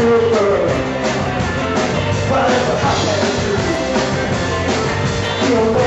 super. Whatever I can do.